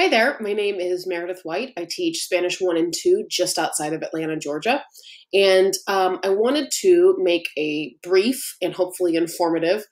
Hi there, my name is Meredith White. I teach Spanish 1 and 2 just outside of Atlanta, Georgia. And um, I wanted to make a brief and hopefully informative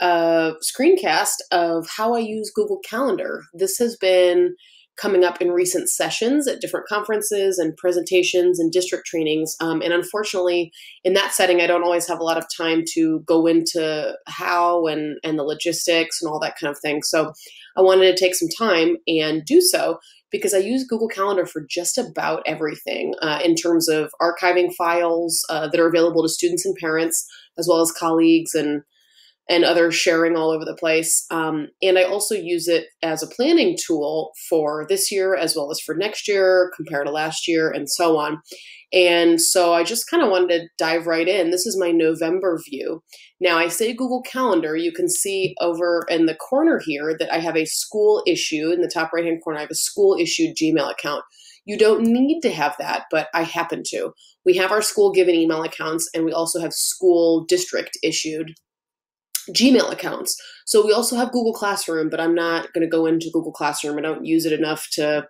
uh, screencast of how I use Google Calendar. This has been coming up in recent sessions at different conferences and presentations and district trainings. Um, and unfortunately, in that setting, I don't always have a lot of time to go into how and, and the logistics and all that kind of thing. So I wanted to take some time and do so because I use Google Calendar for just about everything uh, in terms of archiving files uh, that are available to students and parents, as well as colleagues and and other sharing all over the place. Um, and I also use it as a planning tool for this year as well as for next year, compared to last year, and so on. And so I just kind of wanted to dive right in. This is my November view. Now I say Google Calendar. You can see over in the corner here that I have a school issue in the top right hand corner. I have a school issued Gmail account. You don't need to have that, but I happen to. We have our school given email accounts, and we also have school district issued Gmail accounts. So we also have Google Classroom, but I'm not going to go into Google Classroom. I don't use it enough to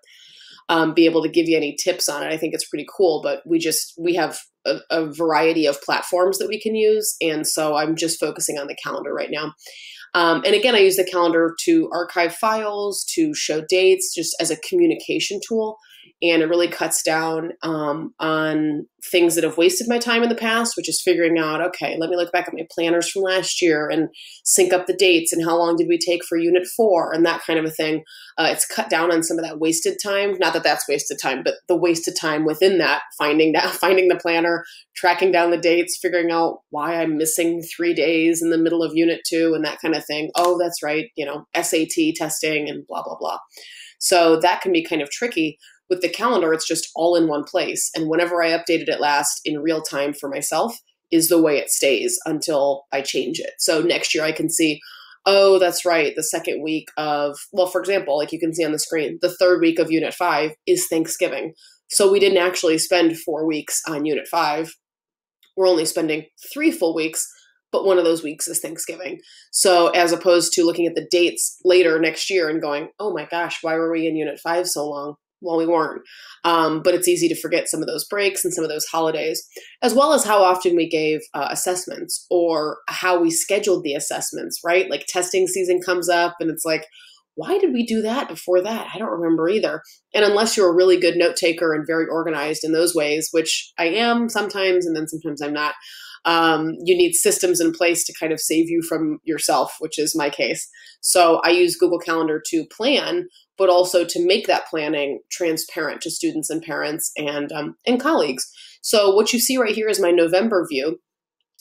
um, be able to give you any tips on it. I think it's pretty cool, but we just we have a, a variety of platforms that we can use, and so I'm just focusing on the calendar right now. Um, and again, I use the calendar to archive files, to show dates, just as a communication tool and it really cuts down um, on things that have wasted my time in the past which is figuring out okay let me look back at my planners from last year and sync up the dates and how long did we take for unit four and that kind of a thing. Uh, it's cut down on some of that wasted time. Not that that's wasted time but the wasted time within that finding that finding the planner tracking down the dates figuring out why i'm missing three days in the middle of unit two and that kind of thing. Oh that's right you know sat testing and blah blah blah. So that can be kind of tricky with the calendar, it's just all in one place. And whenever I updated it last in real time for myself, is the way it stays until I change it. So next year I can see, oh, that's right, the second week of, well, for example, like you can see on the screen, the third week of Unit 5 is Thanksgiving. So we didn't actually spend four weeks on Unit 5. We're only spending three full weeks, but one of those weeks is Thanksgiving. So as opposed to looking at the dates later next year and going, oh my gosh, why were we in Unit 5 so long? Well, we weren't. Um, but it's easy to forget some of those breaks and some of those holidays, as well as how often we gave uh, assessments or how we scheduled the assessments, right? Like testing season comes up and it's like, why did we do that before that? I don't remember either. And unless you're a really good note taker and very organized in those ways, which I am sometimes, and then sometimes I'm not, um, you need systems in place to kind of save you from yourself, which is my case. So I use Google Calendar to plan, but also to make that planning transparent to students and parents and um, and colleagues. So what you see right here is my November view.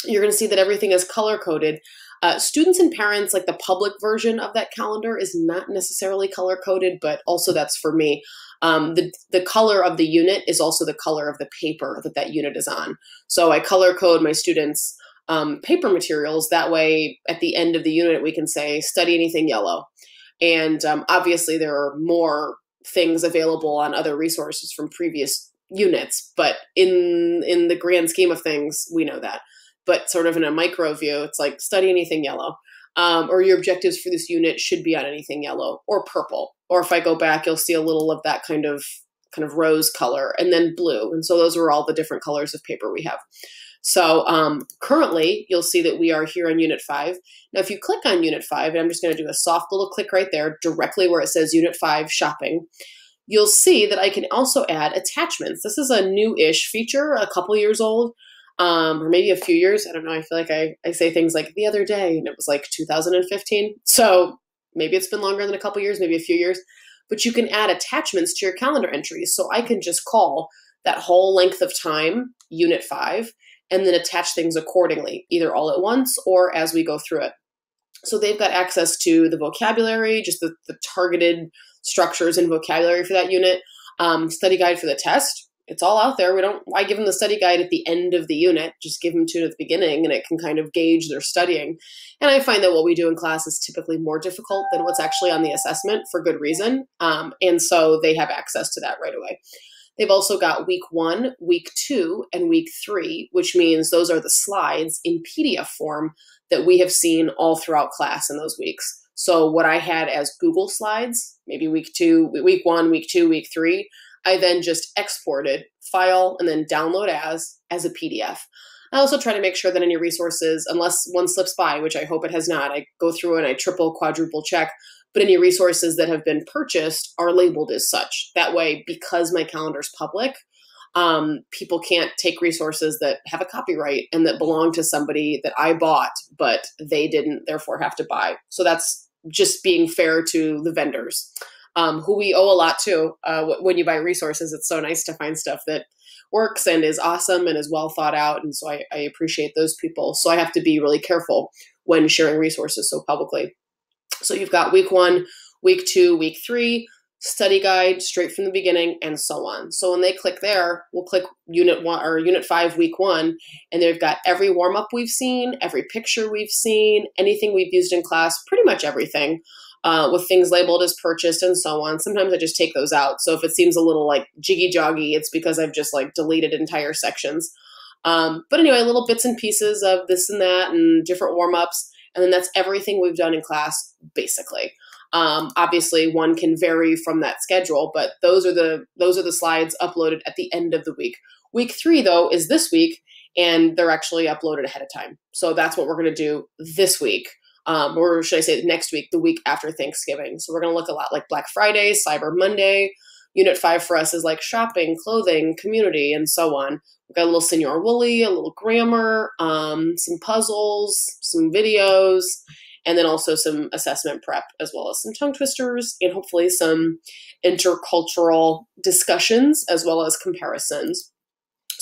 You're going to see that everything is color coded. Uh, students and parents, like the public version of that calendar, is not necessarily color coded, but also that's for me. Um, the, the color of the unit is also the color of the paper that that unit is on. So I color code my students' um, paper materials. That way, at the end of the unit, we can say, study anything yellow. And um, obviously, there are more things available on other resources from previous units, but in in the grand scheme of things, we know that. But sort of in a micro view, it's like study anything yellow. Um, or your objectives for this unit should be on anything yellow or purple. Or if I go back, you'll see a little of that kind of kind of rose color and then blue. And so those are all the different colors of paper we have. So um, currently, you'll see that we are here on Unit 5. Now, if you click on Unit 5, and I'm just going to do a soft little click right there, directly where it says Unit 5 Shopping, you'll see that I can also add attachments. This is a new-ish feature, a couple years old, um, or maybe a few years. I don't know. I feel like I, I say things like the other day, and it was like 2015. So maybe it's been longer than a couple years, maybe a few years. But you can add attachments to your calendar entries. So I can just call that whole length of time, Unit 5, and then attach things accordingly, either all at once or as we go through it. So they've got access to the vocabulary, just the, the targeted structures and vocabulary for that unit, um, study guide for the test. It's all out there. We don't. Why give them the study guide at the end of the unit? Just give them to at the beginning, and it can kind of gauge their studying. And I find that what we do in class is typically more difficult than what's actually on the assessment for good reason. Um, and so they have access to that right away. They've also got week one, week two, and week three, which means those are the slides in PDF form that we have seen all throughout class in those weeks. So what I had as Google Slides, maybe week two, week one, week two, week three, I then just exported file and then download as as a PDF. I also try to make sure that any resources, unless one slips by, which I hope it has not, I go through and I triple, quadruple check. But any resources that have been purchased are labeled as such. That way, because my calendar is public, um, people can't take resources that have a copyright and that belong to somebody that I bought, but they didn't therefore have to buy. So that's just being fair to the vendors, um, who we owe a lot to. Uh, when you buy resources, it's so nice to find stuff that works and is awesome and is well thought out. And so I, I appreciate those people. So I have to be really careful when sharing resources so publicly. So you've got week one, week two, week three study guide straight from the beginning, and so on. So when they click there, we'll click unit one or unit five, week one, and they've got every warm up we've seen, every picture we've seen, anything we've used in class, pretty much everything. Uh, with things labeled as purchased and so on. Sometimes I just take those out. So if it seems a little like jiggy joggy, it's because I've just like deleted entire sections. Um, but anyway, little bits and pieces of this and that and different warm ups. And then that's everything we've done in class, basically. Um, obviously, one can vary from that schedule, but those are the those are the slides uploaded at the end of the week. Week three, though, is this week, and they're actually uploaded ahead of time. So that's what we're going to do this week, um, or should I say next week, the week after Thanksgiving. So we're going to look a lot like Black Friday, Cyber Monday. Unit five for us is like shopping, clothing, community, and so on. We've got a little Senor Wooly, a little grammar, um, some puzzles, some videos, and then also some assessment prep as well as some tongue twisters and hopefully some intercultural discussions as well as comparisons.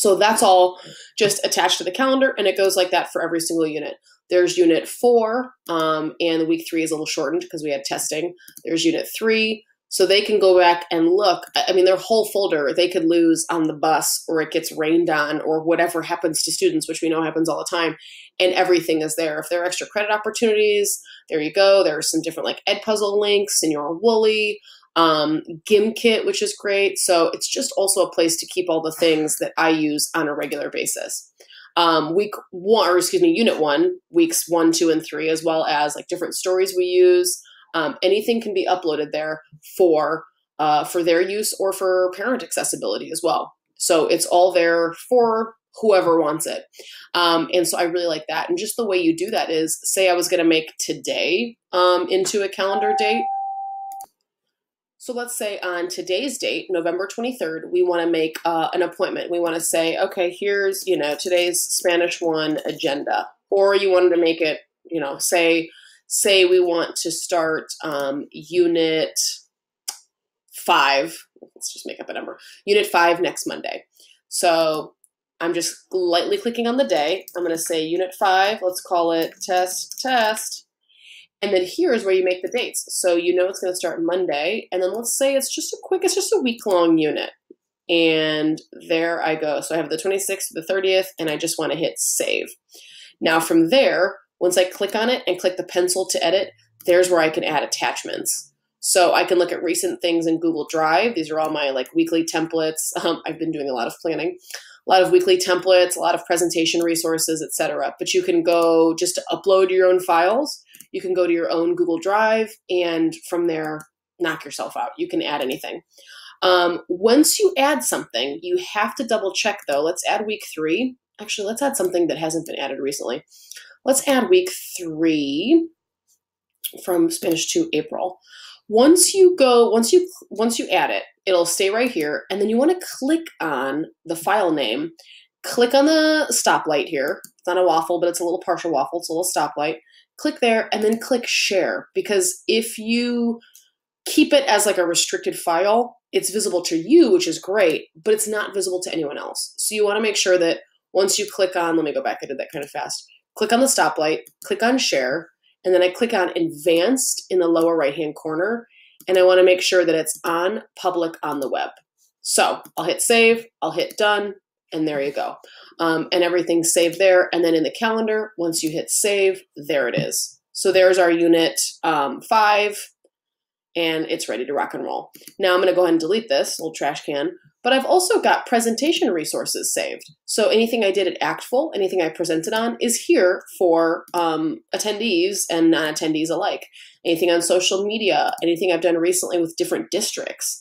So that's all just attached to the calendar, and it goes like that for every single unit. There's unit four, um, and week three is a little shortened because we had testing. There's unit three, so they can go back and look. I mean, their whole folder they could lose on the bus, or it gets rained on, or whatever happens to students, which we know happens all the time, and everything is there. If there are extra credit opportunities, there you go. There are some different like Edpuzzle links, Senor Wooly, um, Gimkit, which is great. So it's just also a place to keep all the things that I use on a regular basis. Um, week one, or excuse me, unit one, weeks one, two, and three, as well as like different stories we use um, anything can be uploaded there for uh, for their use or for parent accessibility as well. So it's all there for whoever wants it. Um, and so I really like that. And just the way you do that is say I was going to make today um, into a calendar date. So let's say on today's date, November 23rd, we want to make uh, an appointment. We want to say, okay, here's, you know, today's Spanish one agenda. Or you wanted to make it, you know, say say we want to start um, unit five, let's just make up a number, unit five next Monday. So I'm just lightly clicking on the day. I'm going to say unit five, let's call it test, test. And then here's where you make the dates. So you know it's going to start Monday. And then let's say it's just a quick, it's just a week long unit. And there I go. So I have the 26th, the 30th, and I just want to hit save. Now from there, once I click on it and click the pencil to edit, there's where I can add attachments. So I can look at recent things in Google Drive. These are all my like weekly templates. Um, I've been doing a lot of planning, a lot of weekly templates, a lot of presentation resources, etc. But you can go just to upload your own files. You can go to your own Google Drive and from there knock yourself out. You can add anything. Um, once you add something, you have to double check though. Let's add week three. Actually, let's add something that hasn't been added recently. Let's add week three from Spanish 2 April. Once you go, once you once you add it, it'll stay right here, and then you want to click on the file name. Click on the stoplight here. It's not a waffle, but it's a little partial waffle. It's a little stoplight. Click there, and then click share because if you keep it as like a restricted file, it's visible to you, which is great, but it's not visible to anyone else. So you want to make sure that once you click on, let me go back, I did that kind of fast click on the stoplight, click on share, and then I click on advanced in the lower right hand corner. And I want to make sure that it's on public on the web. So I'll hit save, I'll hit done, and there you go. Um, and everything's saved there. And then in the calendar, once you hit save, there it is. So there's our unit um, five, and it's ready to rock and roll. Now I'm going to go ahead and delete this little trash can. But I've also got presentation resources saved. So anything I did at ACTFL, anything I presented on, is here for um, attendees and non-attendees alike. Anything on social media, anything I've done recently with different districts,